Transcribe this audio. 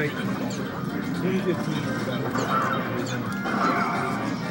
バイクの伝説にな。